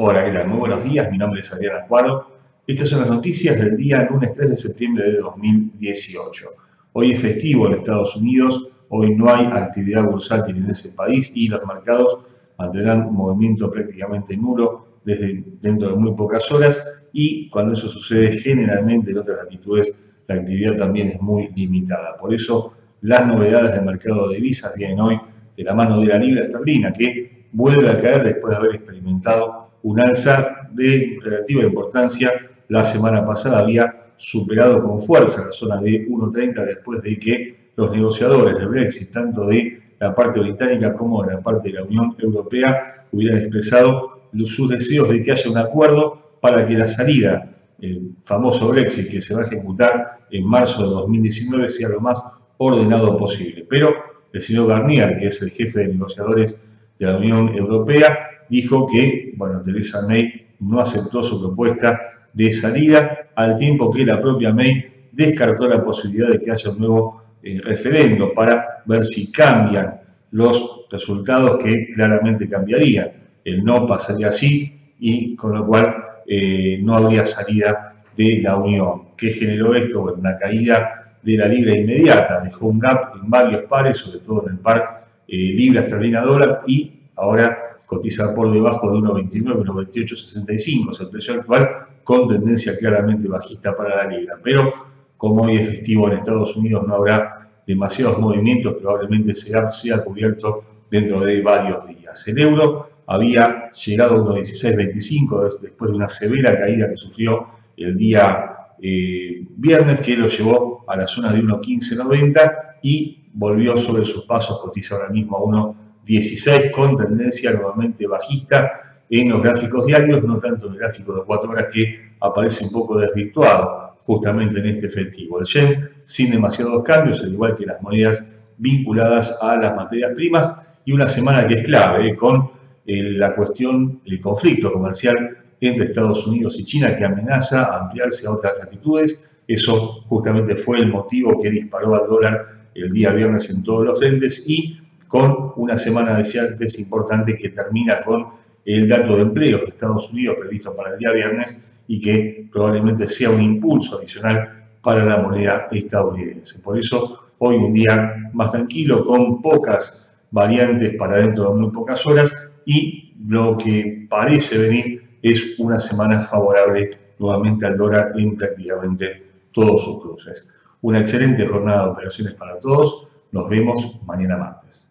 Hola, ¿qué tal? Muy buenos días, mi nombre es Adrián Acuaro. Estas son las noticias del día lunes 3 de septiembre de 2018. Hoy es festivo en Estados Unidos, hoy no hay actividad bursátil en ese país y los mercados mantendrán un movimiento prácticamente nulo desde dentro de muy pocas horas y cuando eso sucede generalmente en otras latitudes la actividad también es muy limitada. Por eso las novedades del mercado de divisas vienen hoy de la mano de la libra esterlina que vuelve a caer después de haber experimentado un alza de relativa importancia. La semana pasada había superado con fuerza la zona de 1.30 después de que los negociadores de Brexit, tanto de la parte británica como de la parte de la Unión Europea, hubieran expresado sus deseos de que haya un acuerdo para que la salida, el famoso Brexit que se va a ejecutar en marzo de 2019, sea lo más ordenado posible. Pero el señor Garnier, que es el jefe de negociadores de la Unión Europea, dijo que, bueno, Theresa May no aceptó su propuesta de salida, al tiempo que la propia May descartó la posibilidad de que haya un nuevo eh, referendo para ver si cambian los resultados que claramente cambiarían. El no pasaría así y con lo cual eh, no habría salida de la Unión. ¿Qué generó esto? Bueno, una caída de la libra inmediata, dejó un gap en varios pares, sobre todo en el par eh, libra esterlina dólar y ahora cotiza por debajo de 1,29, 1,2865, es el precio actual, con tendencia claramente bajista para la libra. Pero como hoy es festivo en Estados Unidos, no habrá demasiados movimientos, probablemente sea, sea cubierto dentro de varios días. El euro había llegado a 1,1625 después de una severa caída que sufrió el día eh, viernes, que lo llevó a la zona de 1,1590 y volvió sobre sus pasos, cotiza ahora mismo a 1 16 con tendencia nuevamente bajista en los gráficos diarios, no tanto en el gráfico de 4 horas que aparece un poco desvirtuado justamente en este festivo. El yen sin demasiados cambios, al igual que las monedas vinculadas a las materias primas y una semana que es clave eh, con eh, la cuestión del conflicto comercial entre Estados Unidos y China que amenaza ampliarse a otras latitudes. Eso justamente fue el motivo que disparó al dólar el día viernes en todos los frentes y con una semana de antes importante que termina con el dato de empleo de Estados Unidos previsto para el día viernes y que probablemente sea un impulso adicional para la moneda estadounidense. Por eso hoy un día más tranquilo, con pocas variantes para dentro de muy pocas horas y lo que parece venir es una semana favorable nuevamente al dólar en prácticamente todos sus cruces. Una excelente jornada de operaciones para todos. Nos vemos mañana martes.